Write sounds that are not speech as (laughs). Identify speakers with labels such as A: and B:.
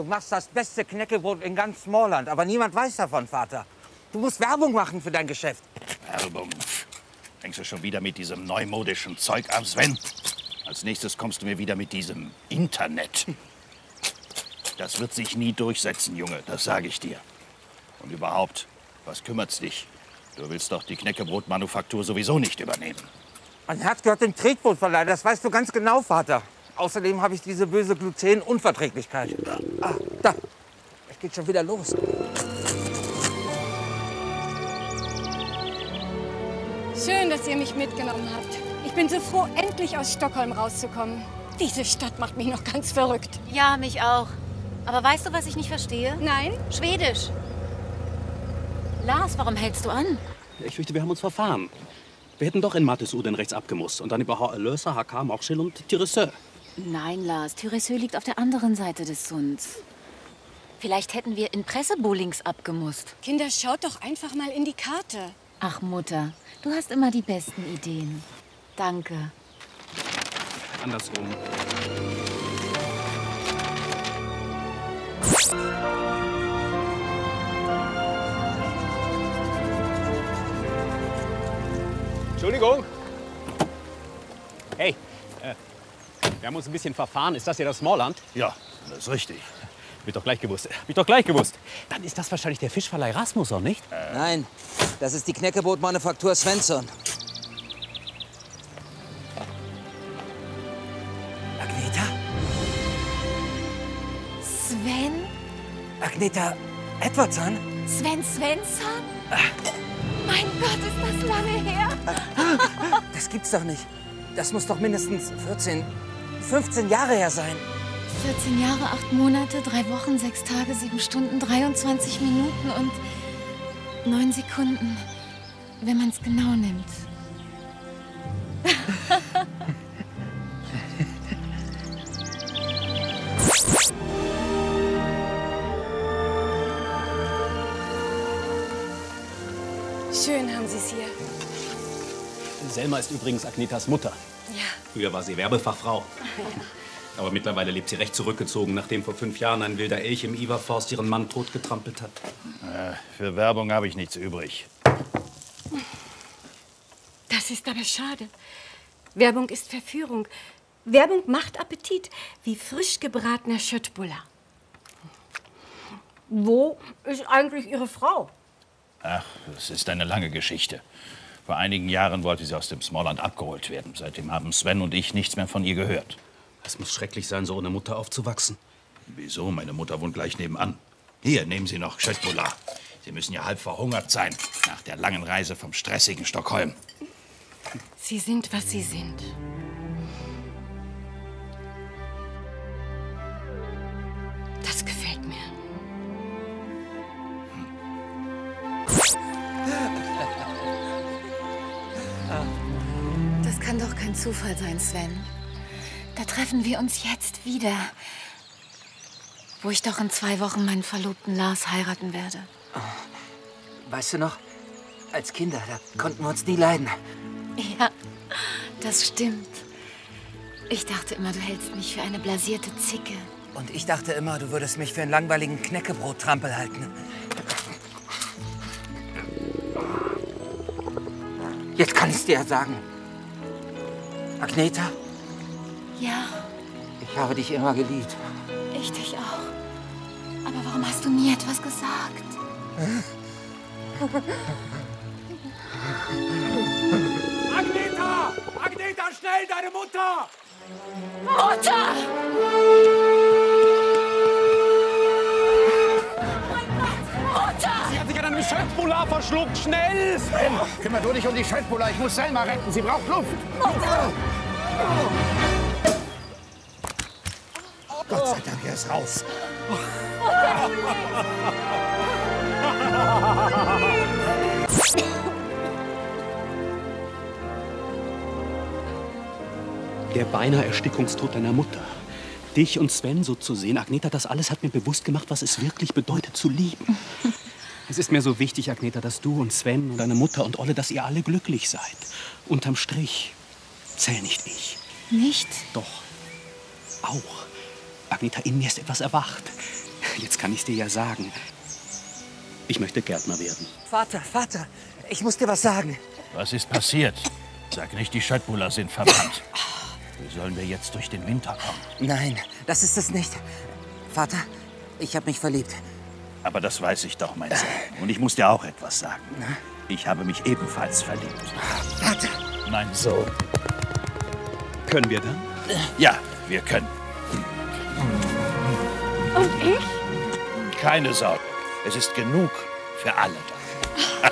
A: Du machst das beste Knäckebrot in ganz Smallland, aber niemand weiß davon, Vater. Du musst Werbung machen für dein Geschäft.
B: Werbung? Denkst du schon wieder mit diesem neumodischen Zeug an, Sven? Als nächstes kommst du mir wieder mit diesem Internet. Das wird sich nie durchsetzen, Junge, das sage ich dir. Und überhaupt, was kümmert's dich? Du willst doch die Knäckebrotmanufaktur sowieso nicht übernehmen.
A: Mein Herz gehört dem Tretbootverleih, das weißt du ganz genau, Vater. Außerdem habe ich diese böse Glutenunverträglichkeit. Ah, da. Es geht schon wieder los.
C: Schön, dass ihr mich mitgenommen habt. Ich bin so froh, endlich aus Stockholm rauszukommen. Diese Stadt macht mich noch ganz verrückt.
D: Ja, mich auch. Aber weißt du, was ich nicht verstehe?
C: Nein?
D: Schwedisch. Lars, warum hältst du an?
E: Ich fürchte, wir haben uns verfahren. Wir hätten doch in Mattisuden rechts abgemusst und dann über H-Löser, HK, Morschil und Tiresseux.
D: Nein, Lars, Thyresö liegt auf der anderen Seite des Sunds. Vielleicht hätten wir in Pressebowlings abgemusst.
C: Kinder, schaut doch einfach mal in die Karte.
D: Ach, Mutter, du hast immer die besten Ideen. Danke.
E: Andersrum.
F: Entschuldigung. Hey, äh, wir haben uns ein bisschen verfahren. Ist das hier das Smallland?
B: Ja, das ist richtig.
F: Hab ich doch gleich gewusst. Hab ich doch gleich gewusst. Dann ist das wahrscheinlich der Fischverleih Rasmussen, nicht?
A: Nein, das ist die Knäckebrotmanufaktur Svensson. Agneta?
D: Sven?
A: Agneta Edwardson?
D: Sven Svensson? Mein Gott, ist das lange her.
A: Das gibt's doch nicht. Das muss doch mindestens 14, 15 Jahre her sein.
D: 14 Jahre, 8 Monate, 3 Wochen, 6 Tage, 7 Stunden, 23 Minuten und 9 Sekunden, wenn man es genau nimmt.
C: Schön haben Sie es hier.
E: Selma ist übrigens Agnetas Mutter.
C: Ja.
E: Früher war sie Werbefachfrau. (laughs) Aber mittlerweile lebt sie recht zurückgezogen, nachdem vor fünf Jahren ein wilder Elch im Iverforst ihren Mann totgetrampelt hat.
B: Äh, für Werbung habe ich nichts übrig.
C: Das ist aber schade. Werbung ist Verführung. Werbung macht Appetit, wie frisch gebratener Schöttbuller. Wo ist eigentlich Ihre Frau?
B: Ach, das ist eine lange Geschichte. Vor einigen Jahren wollte sie aus dem Smallland abgeholt werden. Seitdem haben Sven und ich nichts mehr von ihr gehört.
E: Es muss schrecklich sein, so ohne Mutter aufzuwachsen.
B: Wieso? Meine Mutter wohnt gleich nebenan. Hier, nehmen Sie noch Schöttbullar. Sie müssen ja halb verhungert sein nach der langen Reise vom stressigen Stockholm.
C: Sie sind, was Sie sind.
D: Kann doch kein Zufall sein, Sven. Da treffen wir uns jetzt wieder. Wo ich doch in zwei Wochen meinen Verlobten Lars heiraten werde.
A: Weißt du noch? Als Kinder, da konnten wir uns nie leiden.
D: Ja, das stimmt. Ich dachte immer, du hältst mich für eine blasierte Zicke.
A: Und ich dachte immer, du würdest mich für einen langweiligen Knäckebrottrampel halten. Jetzt kann ich dir ja sagen. Agneta,
D: Ja,
A: ich habe dich immer geliebt.
D: ich dich auch. Aber warum hast du nie etwas gesagt?
F: Agneta! Agneta, schnell, deine Mutter!
D: Mutter!
F: Einem Schöttbullar verschluckt. Schnell! Sven!
G: Kümmer du dich um die Schöttbuller. Ich muss Selma retten. Sie braucht Luft. Gott sei Dank, er ist raus.
E: Der beinahe Erstickungstod deiner Mutter. Dich und Sven so zu sehen, Agneta, das alles hat mir bewusst gemacht, was es wirklich bedeutet zu lieben. Es ist mir so wichtig, Agneta, dass du und Sven und deine Mutter und Olle, dass ihr alle glücklich seid. Unterm Strich zähl nicht ich.
D: Nicht?
E: Doch. Auch. Agneta, in mir ist etwas erwacht. Jetzt kann ich dir ja sagen. Ich möchte Gärtner werden.
A: Vater, Vater, ich muss dir was sagen.
B: Was ist passiert? Sag nicht, die Schöttbuller sind verbrannt. Wie sollen wir jetzt durch den Winter kommen?
A: Nein, das ist es nicht. Vater, ich habe mich verliebt.
B: Aber das weiß ich doch, mein Sohn. Und ich muss dir auch etwas sagen. Ich habe mich ebenfalls verliebt.
A: Vater!
B: Mein Sohn.
E: Können wir dann?
B: Ja, wir können.
C: Und ich?
B: Keine Sorge. Es ist genug für alle da.